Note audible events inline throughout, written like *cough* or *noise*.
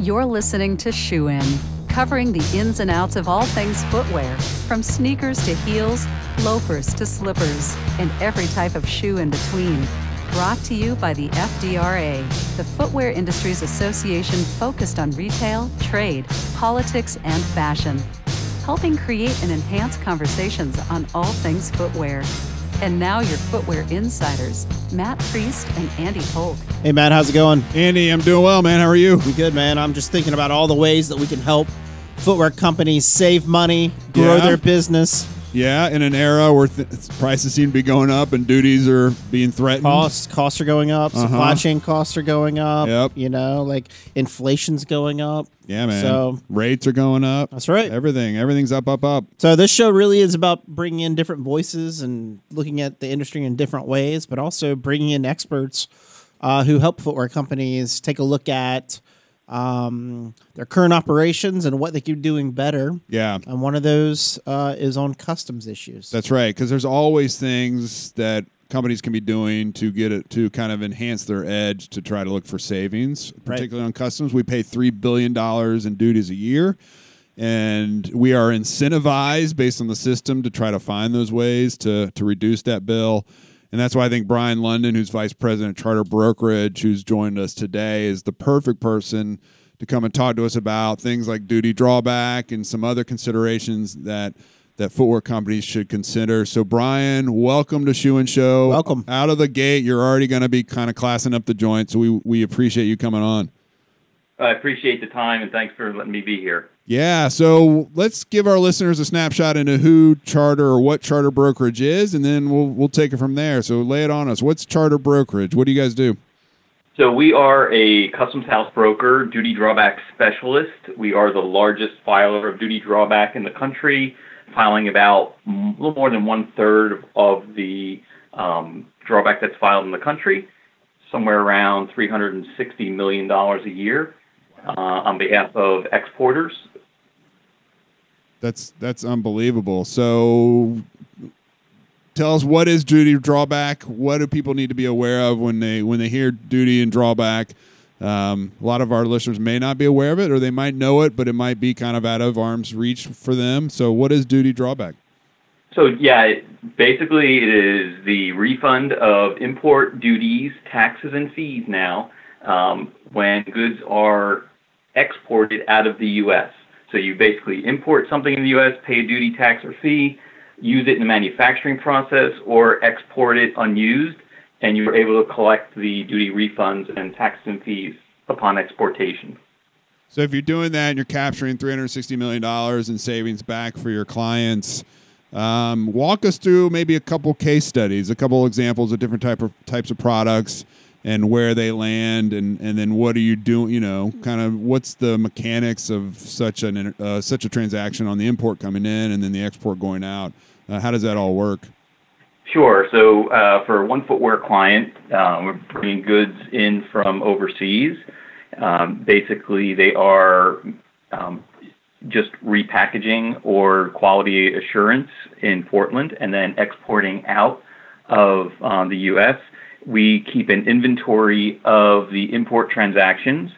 You're listening to Shoe In, covering the ins and outs of all things footwear, from sneakers to heels, loafers to slippers, and every type of shoe in between. Brought to you by the FDRA, the Footwear Industries Association focused on retail, trade, politics, and fashion, helping create and enhance conversations on all things footwear. And now your footwear insiders, Matt Priest and Andy Polk. Hey, Matt, how's it going? Andy, I'm doing well, man. How are you? We good, man. I'm just thinking about all the ways that we can help footwear companies save money, grow Yeah. their business. Yeah, in an era where th- prices seem to be going up and duties are being threatened. Costs costs are going up. Supply Uh-huh. chain costs are going up. Yep. You know, like inflation's going up. Yeah, man. So rates are going up. That's right. Everything, everything's up, up, up. So this show really is about bringing in different voices and looking at the industry in different ways, but also bringing in experts uh, who help footwear companies take a look at um, their current operations and what they keep doing better. Yeah, And one of those uh, is on customs issues. that's right. Because there's always things that companies can be doing to get it to kind of enhance their edge to try to look for savings, particularly on customs. We pay three billion dollars in duties a year. And we are incentivized based on the system to try to find those ways to to reduce that bill. And that's why I think Brian London, who's vice president of Charter Brokerage, who's joined us today, is the perfect person to come and talk to us about things like duty drawback and some other considerations that that footwear companies should consider. So, Brian, welcome to Shoe-In Show. Welcome. Out of the gate, you're already going to be kind of classing up the joint. So we we appreciate you coming on. I appreciate the time and thanks for letting me be here. Yeah, so let's give our listeners a snapshot into who Charter or what Charter Brokerage is, and then we'll we'll take it from there. So lay it on us. What's Charter Brokerage? What do you guys do? So we are a customs house broker, duty drawback specialist. We are the largest filer of duty drawback in the country, filing about a little more than one third of the um, drawback that's filed in the country, somewhere around $360 million a year uh, on behalf of exporters. That's that's unbelievable. So tell us what is duty drawback? What do people need to be aware of when they when they hear duty and drawback? Um, a lot of our listeners may not be aware of it, or they might know it, but it might be kind of out of arm's reach for them. So, what is duty drawback? So yeah, basically it is the refund of import duties, taxes, and fees now um, when goods are exported out of the U.S. So you basically import something in the U.S., pay a duty, tax, or fee, use it in the manufacturing process, or export it unused, and you're able to collect the duty refunds and taxes and fees upon exportation. So if you're doing that and you're capturing $360 million in savings back for your clients, um, walk us through maybe a couple case studies, a couple examples of different type of types of products and where they land and, and then what are you doing, you know, kind of what's the mechanics of such an uh, such a transaction on the import coming in and then the export going out. Uh, how does that all work? Sure. So uh, for one footwear client, uh, we're bringing goods in from overseas. Um, basically, they are um, just repackaging or quality assurance in Portland and then exporting out of um, the U.S. We keep an inventory of the import transactions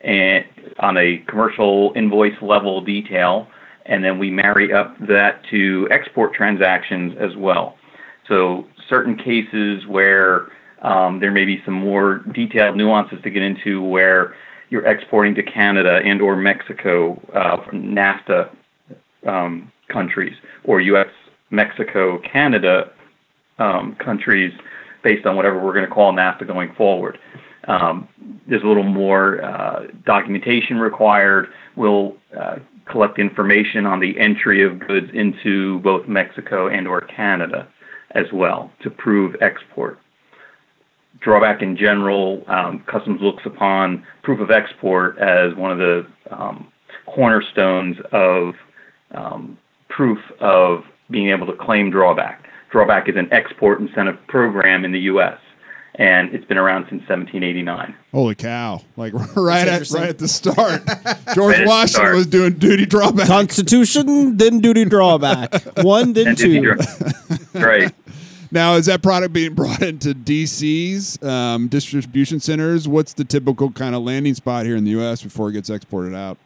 and on a commercial invoice level detail, and then we marry up that to export transactions as well. So certain cases where um, there may be some more detailed nuances to get into where you're exporting to Canada and or Mexico uh, NAFTA um, countries or U.S. Mexico Canada um, countries based on whatever we're going to call NAFTA going forward. Um, there's a little more uh, documentation required. We'll uh, collect information on the entry of goods into both Mexico and or Canada as well to prove export. Drawback in general, um, customs looks upon proof of export as one of the um, cornerstones of um, proof of being able to claim drawback. Drawback is an export incentive program in the U.S. and it's been around since 1789. Holy cow! Like *laughs* right at right at the start, *laughs* George Right Washington start. was doing duty drawback. Constitution, then duty drawback. *laughs* One, then And if you two. dra- right. Now, is that product being brought into DCs, um, distribution centers? What's the typical kind of landing spot here in the U.S. before it gets exported out?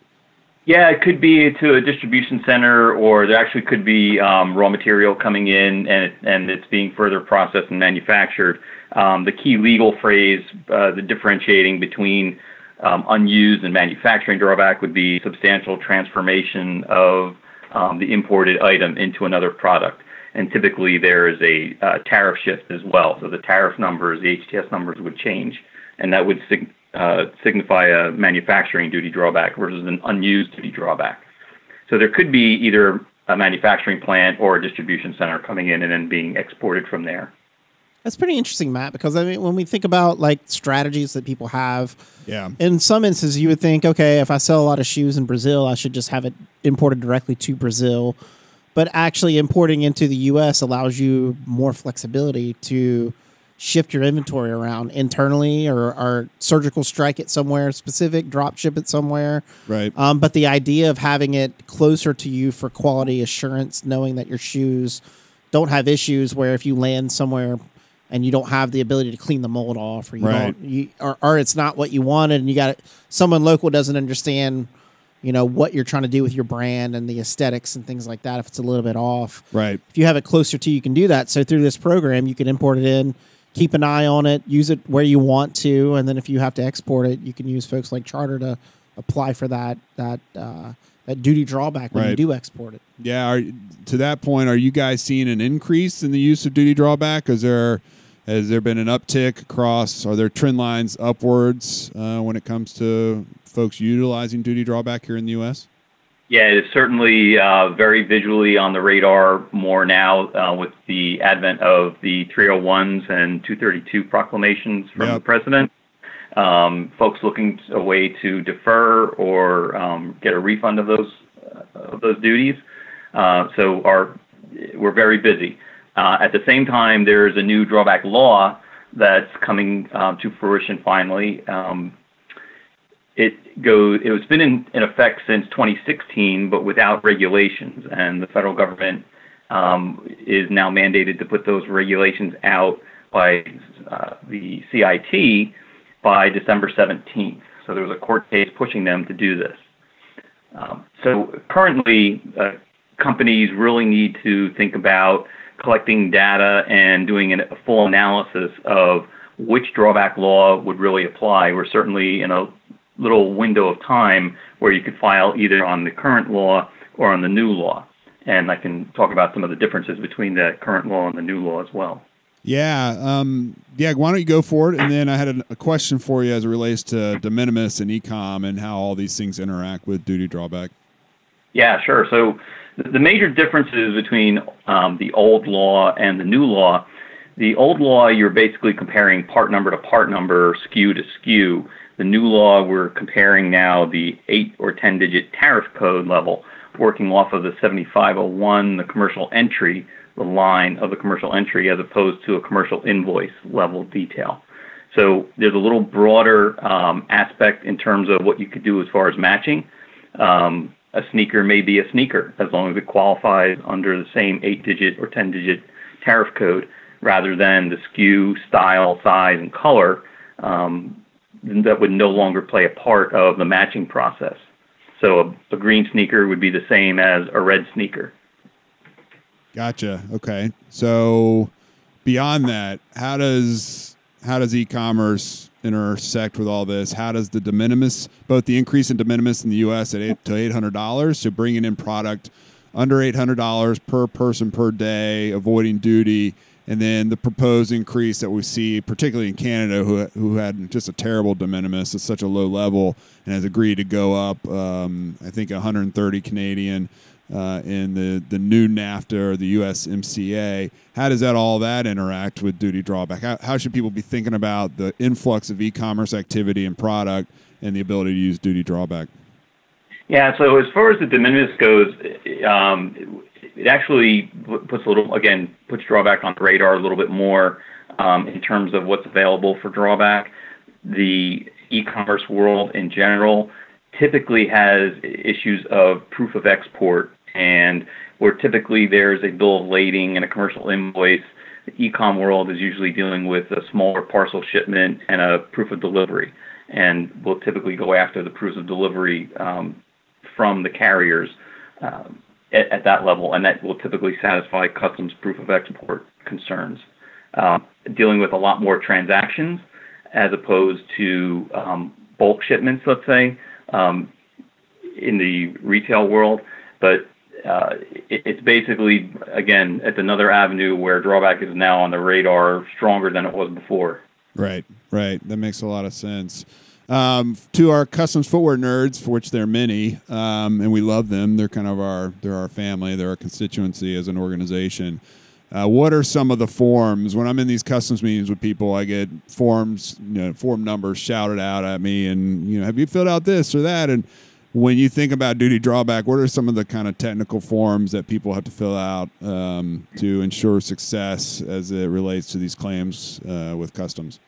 Yeah, it could be to a distribution center, or there actually could be um, raw material coming in and, it, and it's being further processed and manufactured. Um, the key legal phrase, uh, the differentiating between um, unused and manufacturing drawback would be substantial transformation of um, the imported item into another product. And typically there is a uh, tariff shift as well. So the tariff numbers, the HTS numbers would change, and that would sig- uh, signify a manufacturing duty drawback versus an unused duty drawback. So there could be either a manufacturing plant or a distribution center coming in and then being exported from there. That's pretty interesting, Matt, because I mean, when we think about like strategies that people have, yeah, in some instances, you would think, okay, if I sell a lot of shoes in Brazil, I should just have it imported directly to Brazil. But actually, importing into the U.S. allows you more flexibility to shift your inventory around internally or, or surgical strike it somewhere specific, drop ship it somewhere. Right. Um, but the idea of having it closer to you for quality assurance, knowing that your shoes don't have issues where if you land somewhere and you don't have the ability to clean the mold off or you right. don't you or, or it's not what you wanted and you got someone local doesn't understand you know what you're trying to do with your brand and the aesthetics and things like that if it's a little bit off right if you have it closer to you you can do that so through this program you can import it in keep an eye on it, use it where you want to, and then if you have to export it, you can use folks like Charter to apply for that that uh, that duty drawback when Right. you do export it. Yeah. Are, to that point, are you guys seeing an increase in the use of duty drawback? Is there has there been an uptick across? Are there trend lines upwards uh, when it comes to folks utilizing duty drawback here in the U.S.? Yeah, it's certainly uh, very visually on the radar more now uh, with the advent of the 301s and 232 proclamations from Yep. the president. Um, folks looking a way to defer or um, get a refund of those uh, of those duties. Uh, so our we're very busy. Uh, at the same time, there's a new drawback law that's coming um, to fruition finally. Um, it goes it was been in, in effect since 2016 but without regulations. And the federal government um, is now mandated to put those regulations out by uh, the CIT by December 17th so there was a court case pushing them to do this. Um, so currently uh, companies really need to think about collecting data and doing a full analysis of which drawback law would really apply. We're certainly in a little window of time where you could file either on the current law or on the new law. And I can talk about some of the differences between the current law and the new law as well. Yeah, um, yeah. Why don't you go for it? And then I had a, a question for you as it relates to de minimis and ecom and how all these things interact with duty drawback. Yeah, sure. So the major differences between um, the old law and the new law, the old law, you're basically comparing part number to part number, SKU to SKU. The new law, we're comparing now the 8 or 10 digit tariff code level, working off of the 7501, the commercial entry, the line of the commercial entry, as opposed to a commercial invoice level detail. So there's a little broader um, aspect in terms of what you could do as far as matching. Um, a sneaker may be a sneaker as long as it qualifies under the same eight digit or 10 digit tariff code rather than the SKU, style, size, and color um, that would no longer play a part of the matching process. So a, a green sneaker would be the same as a red sneaker. Gotcha. Okay. So beyond that, how does how does e-commerce intersect with all this? How does the de minimis, both the increase in de minimis in the U.S. at eight to eight hundred dollars, so bringing in product under eight hundred dollars per person per day, avoiding duty, and then the proposed increase that we see, particularly in Canada, who who had just a terrible de minimis at such a low level, and has agreed to go up, um, I think, 130 Canadian uh, in the, the new NAFTA or the USMCA. How does that all that interact with duty drawback? How, how should people be thinking about the influx of e-commerce activity and product and the ability to use duty drawback? Yeah, so as far as the de minimis goes, um, it actually puts a little, again, puts drawback on the radar a little bit more um, in terms of what's available for drawback. The e-commerce world in general typically has issues of proof of export, and where typically there's a bill of lading and a commercial invoice The e-com world is usually dealing with a smaller parcel shipment and a proof of delivery, and will typically go after the proofs of delivery um, from the carriers um, at, at, that level, and that will typically satisfy customs proof of export concerns. Um, dealing with a lot more transactions as opposed to um, bulk shipments, let's say, um, in the retail world. But uh, it, it's basically, again, it's another avenue where drawback is now on the radar stronger than it was before. Right, right. That makes a lot of sense. Um, to our customs footwear nerds, for which there are many, um, and we love them. They're kind of our they're our family. They're our constituency as an organization. Uh, what are some of the forms when I'm in these customs meetings with people? I get forms, you know, form numbers shouted out at me, and you know, have you filled out this or that? And when you think about duty drawback, what are some of the kind of technical forms that people have to fill out um, to ensure success as it relates to these claims uh, with customs?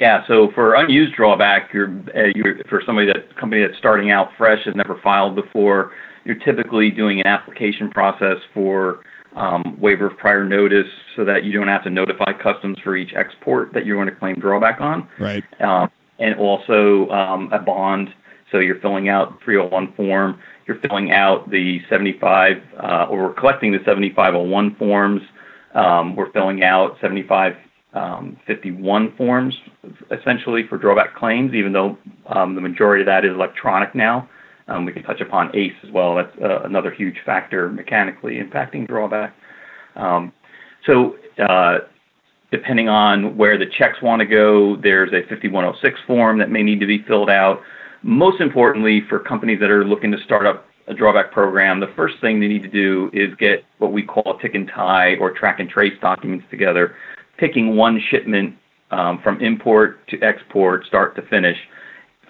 Yeah, so for unused drawback, you're, uh, you're for somebody that company that's starting out fresh has never filed before. You're typically doing an application process for um, waiver of prior notice so that you don't have to notify customs for each export that you're going to claim drawback on. Right. Um, and also um, a bond. So you're filling out 301 form. You're filling out the 75, uh, or we're collecting the 7501 forms. Um, we're filling out 7551 um, forms essentially for drawback claims, even though um, the majority of that is electronic now. Um, we can touch upon ACE as well. That's uh, another huge factor mechanically impacting drawback. Um, so, uh, depending on where the checks want to go, there's a 5106 form that may need to be filled out. Most importantly, for companies that are looking to start up a drawback program, the first thing they need to do is get what we call tick and tie or track and trace documents together, picking one shipment um, from import to export, start to finish,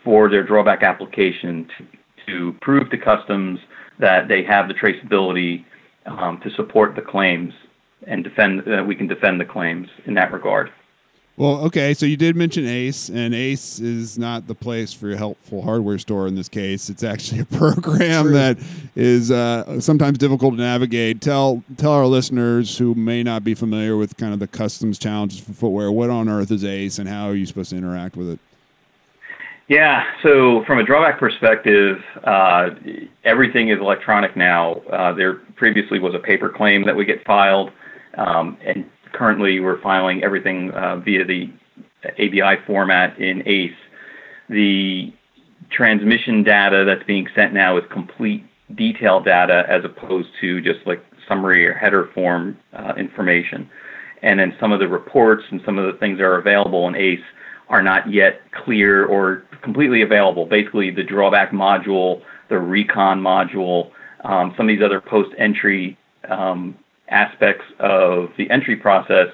for their drawback application to to prove to customs that they have the traceability um, to support the claims and defend uh, we can defend the claims in that regard. Well, okay, so you did mention Ace, and Ace is not the place for a helpful hardware store in this case. It's actually a *laughs* program True. that is uh, sometimes difficult to navigate. Tell tell our listeners who may not be familiar with kind of the customs challenges for footwear, what on earth is Ace, and how are you supposed to interact with it? Yeah, so from a drawback perspective, uh, everything is electronic now. Uh, there previously was a paper claim that would get filed, um, and currently we're filing everything uh, via the ABI format in ACE. The transmission data that's being sent now is complete detailed data as opposed to just like summary or header form uh, information. And then some of the reports and some of the things that are available in ACE are not yet clear or completely available. Basically, the drawback module, the recon module, um, some of these other post-entry um, aspects of the entry process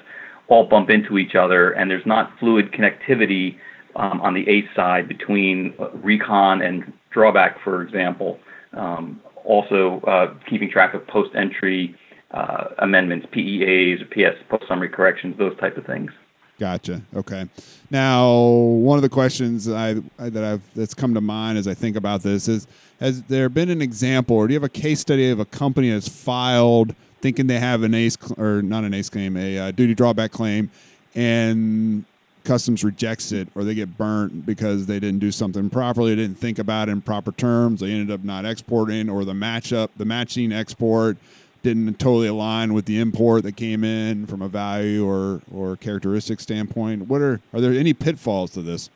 all bump into each other, and there's not fluid connectivity um, on the ACE side between recon and drawback, for example. Um, also, uh, keeping track of post-entry uh, amendments, PEAs, PS, post-summary corrections, those type of things. Gotcha. Okay. Now, one of the questions I, I, that I've that's come to mind as I think about this is: Has there been an example, or do you have a case study of a company that's filed thinking they have an ace or not an ace claim, a uh, duty drawback claim, and customs rejects it, or they get burnt because they didn't do something properly, they didn't think about it in proper terms, they ended up not exporting, or the matchup, the matching export didn't totally align with the import that came in from a value or or characteristic standpoint. What are are there any pitfalls to this?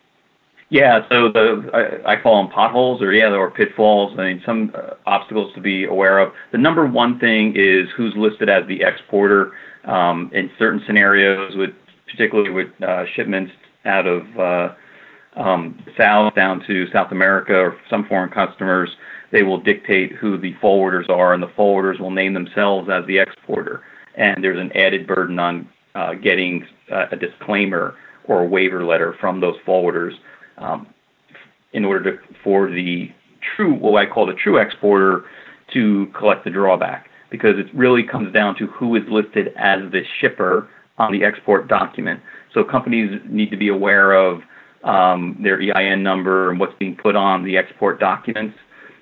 Yeah, so the I, I call them potholes or yeah, or pitfalls. I mean, some uh, obstacles to be aware of. The number one thing is who's listed as the exporter. Um, in certain scenarios, with particularly with uh, shipments out of uh, um, South down to South America or some foreign customers, they will dictate who the forwarders are, and the forwarders will name themselves as the exporter. And there's an added burden on uh, getting uh, a disclaimer or a waiver letter from those forwarders um, in order to for the true, what I call the true exporter, to collect the drawback. Because it really comes down to who is listed as the shipper on the export document. So companies need to be aware of um, their EIN number and what's being put on the export documents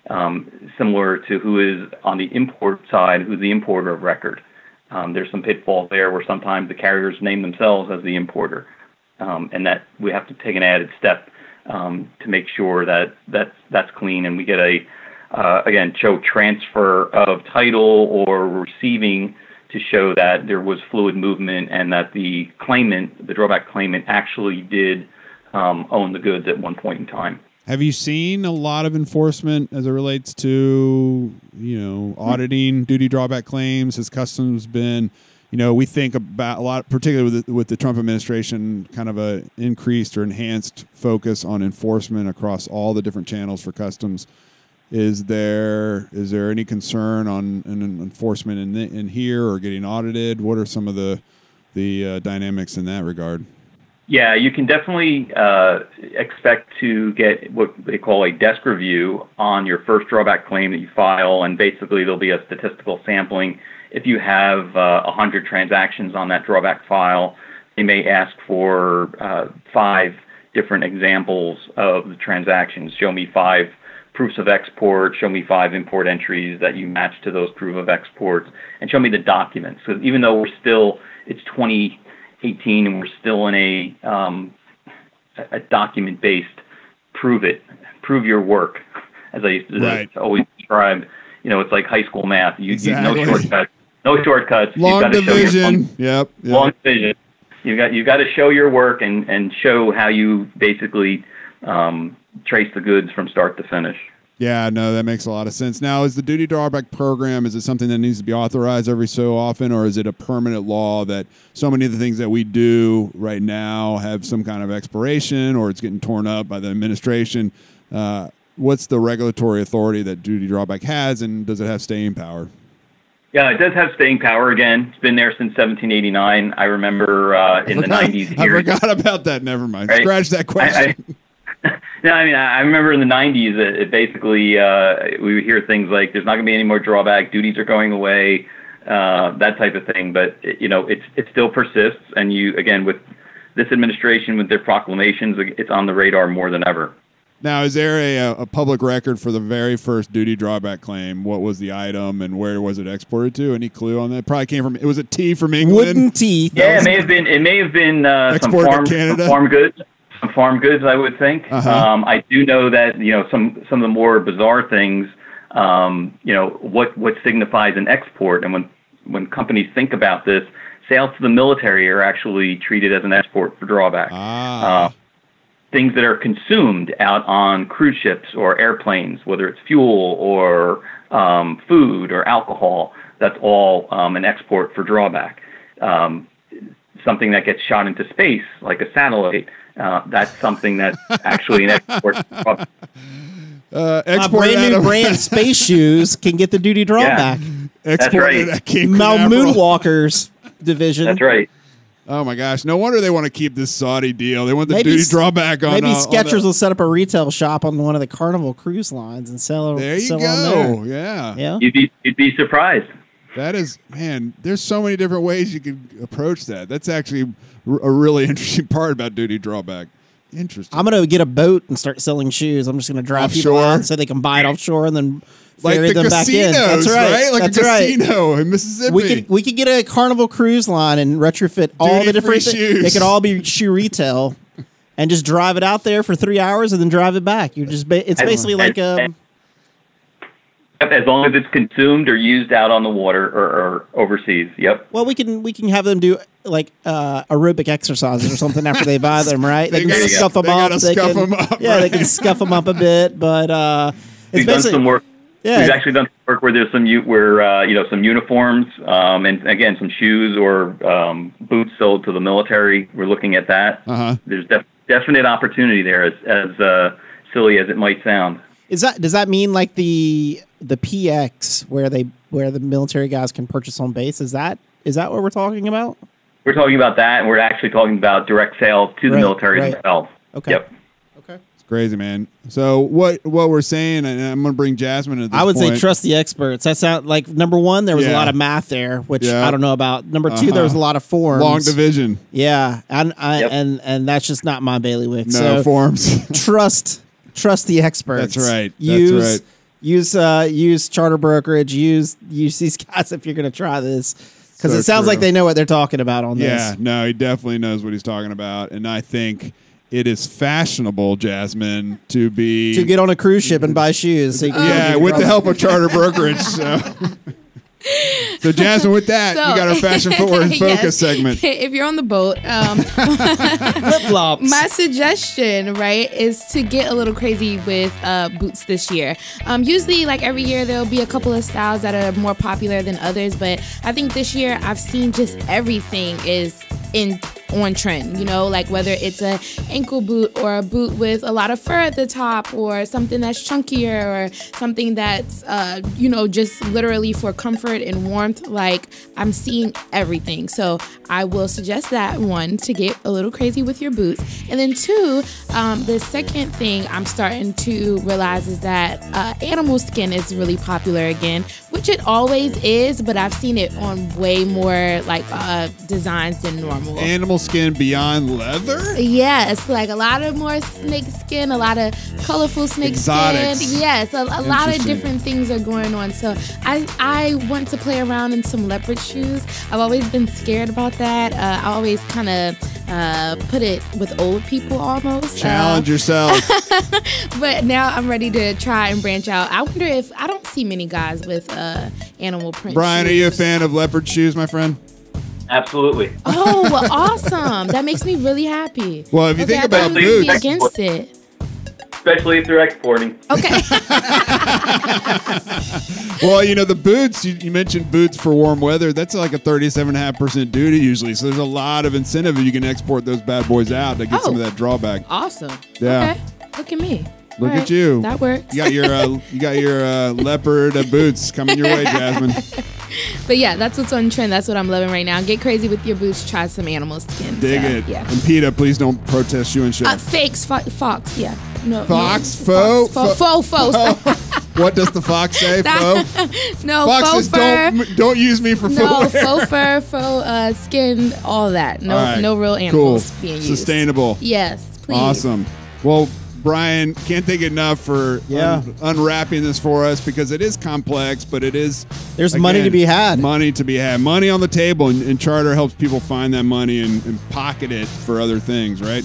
um, similar to who is on the import side, who's the importer of record. um, there's some pitfalls there where sometimes the carriers name themselves as the importer, um, and that we have to take an added step um, to make sure that that's that's clean and we get a uh, again show transfer of title or receiving to show that there was fluid movement and that the claimant, the drawback claimant, actually did um, own the goods at one point in time. Have you seen a lot of enforcement as it relates to you know auditing duty drawback claims? Has customs been, you know, we think about a lot, particularly with the, with the Trump administration, kind of a increased or enhanced focus on enforcement across all the different channels for customs. Is there is there any concern on an enforcement in in here or getting audited? What are some of the the uh, dynamics in that regard? Yeah, you can definitely uh, expect to get what they call a desk review on your first drawback claim that you file, and basically there'll be a statistical sampling. If you have uh, 100 transactions on that drawback file, they may ask for uh, five different examples of the transactions. Show me five proofs of export, show me five import entries that you match to those proof of exports, and show me the documents. So even though we're still, it's 2018 and we're still in a, um, a document-based prove it, prove your work, as I used to right. always describe. You know, it's like high school math. You, exactly. you no shortcuts. No shortcuts. Long You've division. Show your, yep, yep. Long division. You got you got to show your work and and show how you basically um, trace the goods from start to finish. Yeah, no, that makes a lot of sense. Now, is the duty drawback program is it something that needs to be authorized every so often, or is it a permanent law that so many of the things that we do right now have some kind of expiration, or it's getting torn up by the administration? Uh, what's the regulatory authority that duty drawback has, and does it have staying power? Yeah, it does have staying power. Again, it's been there since 1789. I remember uh, in forgot, the 90s. I forgot about that. Never mind. Right? Scratch that question. I, I, *laughs* *laughs* no, I mean, I remember in the 90s, it, it basically, uh, we would hear things like, there's not going to be any more drawback, duties are going away, uh, that type of thing. But, it, you know, it's, it still persists. And you, again, with this administration, with their proclamations, it's on the radar more than ever. Now, is there a, a public record for the very first duty drawback claim? What was the item and where was it exported to? Any clue on that? Probably came from. It was a tea from England. Wooden teeth. Yeah, it may have been. It may have been uh, some farm, some farm goods. Some farm goods, I would think. Uh-huh. Um, I do know that you know some some of the more bizarre things. Um, you know what what signifies an export, and when when companies think about this, sales to the military are actually treated as an export for drawback. Ah. Uh, things that are consumed out on cruise ships or airplanes, whether it's fuel or um, food or alcohol, that's all um, an export for drawback. Um, something that gets shot into space, like a satellite, uh, that's something that's actually an export. *laughs* Uh, My exported brand new of- brand *laughs* space shoes can get the duty drawback. exported right. at Cape Mal Moonwalkers division. That's right. Oh my gosh! No wonder they want to keep this Saudi deal. They want the Maybe duty drawback on. Maybe uh, Skechers will set up a retail shop on one of the Carnival cruise lines and sell. There you sell go. on Yeah. Yeah. You'd be you'd be surprised. that is man. There's so many different ways you can approach that. That's actually a really *laughs* interesting part about duty drawback. Interesting. I'm gonna get a boat and start selling shoes. I'm just gonna drive people Offshore? out so they can buy it offshore and then like ferry the them back in. That's right. right? Like That's a right. casino in Mississippi. We could we could get a Carnival cruise line and retrofit all the Duty-free different. thi- shoes. It could all be shoe retail, and just drive it out there for three hours and then drive it back. You're just ba- it's basically like um, and- As long as it's consumed or used out on the water or, or overseas. Yep. well we can we can have them do like uh, aerobic exercises or something after they buy them, right? They, They can scuff them they up. they scuff can, 'em up, Yeah, they can scuff them up a bit, but uh, it's We've done some work. yeah. We've actually done some work where there's some u- where uh, you know some uniforms um, and again some shoes or um, boots sold to the military. We're looking at that. Uh-huh. There's def- definite opportunity there, as, as uh, silly as it might sound. Is that does that mean like the the PX where they where the military guys can purchase on base? Is that is that what we're talking about? We're talking about that, and we're actually talking about direct sales to the military right. themselves. Okay. Yep. Okay. It's crazy, man. So what what we're saying, and I'm going to bring Jasmine at this I would say trust the experts. That sound like number one. There was a lot of math there, which Yeah. I don't know about. Number 2 Uh-huh. there was a lot of forms. long division, Yeah, and I, Yep. and and that's just not my bailiwick. no so forms. trust trust the experts. That's right. That's Use right. Use uh use charter brokerage. Use use these *laughs* guys if you're going to try this. Because So it sounds like they know what they're talking about on Yeah, this. Yeah, no, he definitely knows what he's talking about, and I think it is fashionable, Jasmine, to be To get on a cruise ship and buy shoes. So yeah, with the help of charter brokerage. *laughs* So. So Jasmine, with that, So- you got our *laughs* fashion footwear and focus Yes. segment. *laughs* If you're on the boat, um, *laughs* flip flops. My suggestion, right, is to get a little crazy with uh, boots this year. Um, usually, like every year, there'll be a couple of styles that are more popular than others, but I think this year I've seen just everything is in on trend. You know, like whether it's a ankle boot or a boot with a lot of fur at the top, or something that's chunkier, or something that's uh, you know just literally for comfort and warmth. Like I'm seeing everything, so I will suggest that one to get a little crazy with your boots, and then two, um, the second thing I'm starting to realize is that uh, animal skin is really popular again, which it always is, but I've seen it on way more like uh, designs than normal. Animal skin beyond leather. Yes, like a lot of more snake skin, a lot of colorful snake Exotics. skin. Yes, a, a lot of different things are going on. So I I want to play around in some leopard shoes. I've always been scared about that. Uh, I always kind of uh, put it with old people almost. Uh, Challenge yourself. *laughs* but now I'm ready to try and branch out. I wonder if I don't see many guys with uh, animal print. Brian, are you a fan of leopard shoes, my friend? Absolutely. Oh, well, *laughs* awesome! That makes me really happy. Well, if you Okay, think I thought about you would be boots, against it. Especially if they're exporting. Okay. *laughs* well, you know the boots. You, you mentioned boots for warm weather. That's like a thirty-seven and a half percent duty usually. So there's a lot of incentive if you can export those bad boys out to get some Oh. of that drawback. Awesome. Yeah. Okay. Look at me. Look All at you. That works. You got your uh, you got your uh, *laughs* leopard uh, boots coming your way, Jasmine. *laughs* But yeah, that's what's on trend. That's what I'm loving right now. Get crazy with your boots. Try some animal skin. Dig So, it. Yeah. And PETA, please don't protest you and shit. Uh, fakes, fo- fox. Yeah. No. Fox? no, Faux? Fox, Fo- Faux, faux, faux. what does the fox say, *laughs* Fo? No, Foxes faux fur. don't don't use me for No, footwear. faux fur, faux uh, skin, all that. No, All right. no real animals cool. being used. Sustainable. Yes, please. Awesome. Well, Brian, can't thank you enough for Yeah. un- unwrapping this for us because it is complex, but it is. There's money to be had. Money to be had. Money on the table, and, and Charter helps people find that money and, and pocket it for other things, right?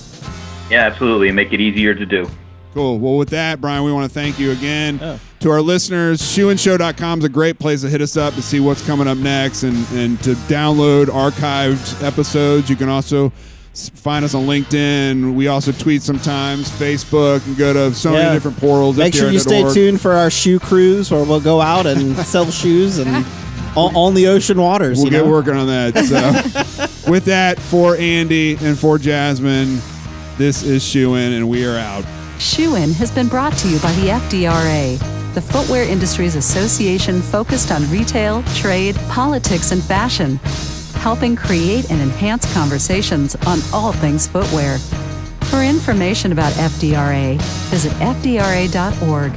Yeah, absolutely. Make it easier to do. Cool. Well, with that, Brian, we want to thank you again. Oh. To our listeners, shoeinshow.com is a great place to hit us up to see what's coming up next and, and to download archived episodes. You can also s- find us on LinkedIn. We also tweet sometimes, Facebook, and go to so Yeah. many different portals. Make sure you stay FDR.org. tuned for our shoe cruise where we'll go out and *laughs* sell shoes and on, on the ocean waters. We'll you get know? working on that. So, *laughs* with that, for Andy and for Jasmine, this is Shoe In, and we are out. Shoe In has been brought to you by the FDRA, the Footwear Industries Association focused on retail, trade, politics, and fashion, helping create and enhance conversations on all things footwear. For information about FDRA, visit FDRA.org